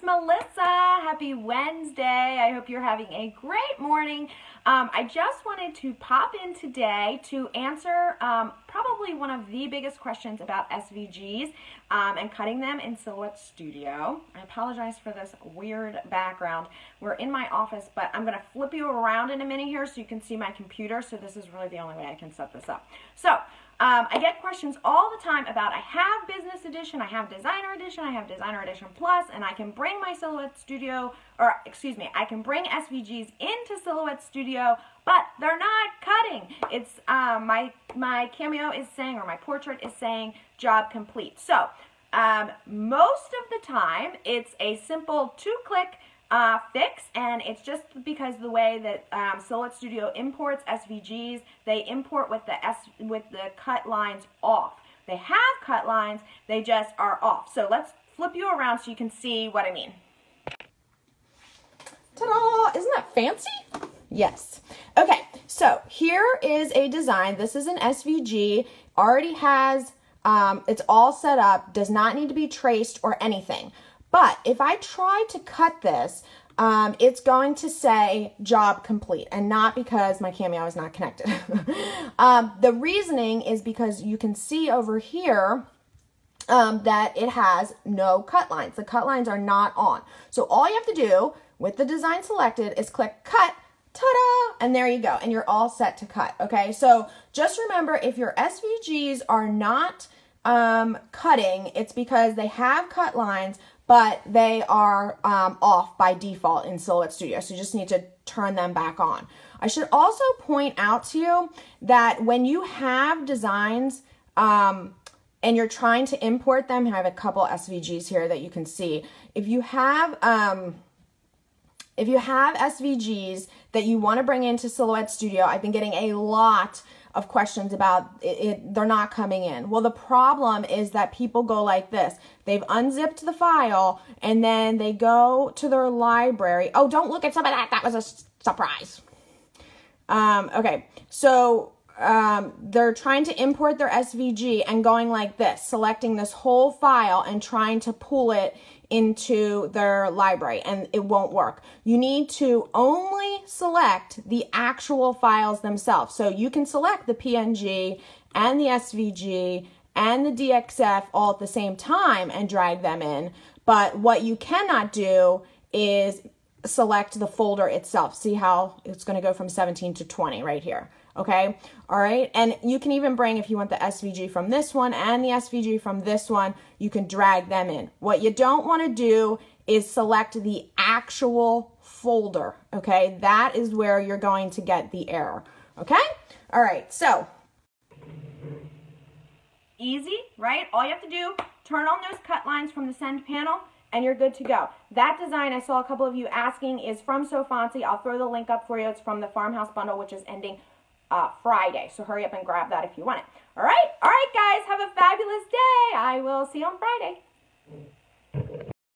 it's Melissa. Happy Wednesday. I hope you're having a great morning. Um, I just wanted to pop in today to answer um, probably one of the biggest questions about SVGs um, and cutting them in Silhouette Studio. I apologize for this weird background. We're in my office, but I'm going to flip you around in a minute here so you can see my computer. So this is really the only way I can set this up. So um, I get questions all the time about I have Business Edition, I have Designer Edition, I have Designer Edition Plus, and I can bring my Silhouette Studio, or excuse me, I can bring SVGs into Silhouette Studio, but they're not cutting. It's um, my my cameo is saying, or my portrait is saying, job complete. So um, most of the time, it's a simple two-click uh, fix, and it's just because the way that um, Silhouette Studio imports SVGs, they import with the S with the cut lines off. They have cut lines, they just are off. So let's flip you around so you can see what I mean. Ta-da! Isn't that fancy? Yes. Okay, so here is a design. This is an SVG. Already has, um, it's all set up, does not need to be traced or anything. But if I try to cut this, um, it's going to say job complete and not because my cameo is not connected. um, the reasoning is because you can see over here um, that it has no cut lines. The cut lines are not on. So all you have to do with the design selected is click cut ta-da and there you go and you're all set to cut okay so just remember if your svgs are not um, cutting it's because they have cut lines but they are um, off by default in Silhouette Studio. So you just need to turn them back on. I should also point out to you that when you have designs um, and you're trying to import them, I have a couple SVGs here that you can see. If you have, um, if you have SVGs that you want to bring into Silhouette Studio, I've been getting a lot of questions about it, it, they're not coming in. Well, the problem is that people go like this. They've unzipped the file and then they go to their library. Oh, don't look at some of that. That was a surprise. Um, okay, so um, they're trying to import their SVG and going like this, selecting this whole file and trying to pull it into their library and it won't work. You need to only select the actual files themselves. So you can select the PNG and the SVG and the DXF all at the same time and drag them in. But what you cannot do is select the folder itself. See how it's going to go from 17 to 20 right here. Okay. All right. And you can even bring, if you want the SVG from this one and the SVG from this one, you can drag them in. What you don't want to do is select the actual folder. Okay. That is where you're going to get the error. Okay. All right. So easy, right? All you have to do, turn on those cut lines from the send panel and you're good to go. That design, I saw a couple of you asking, is from So Fontsy. I'll throw the link up for you. It's from the Farmhouse Bundle, which is ending uh, Friday. So hurry up and grab that if you want it. All right? All right, guys. Have a fabulous day. I will see you on Friday.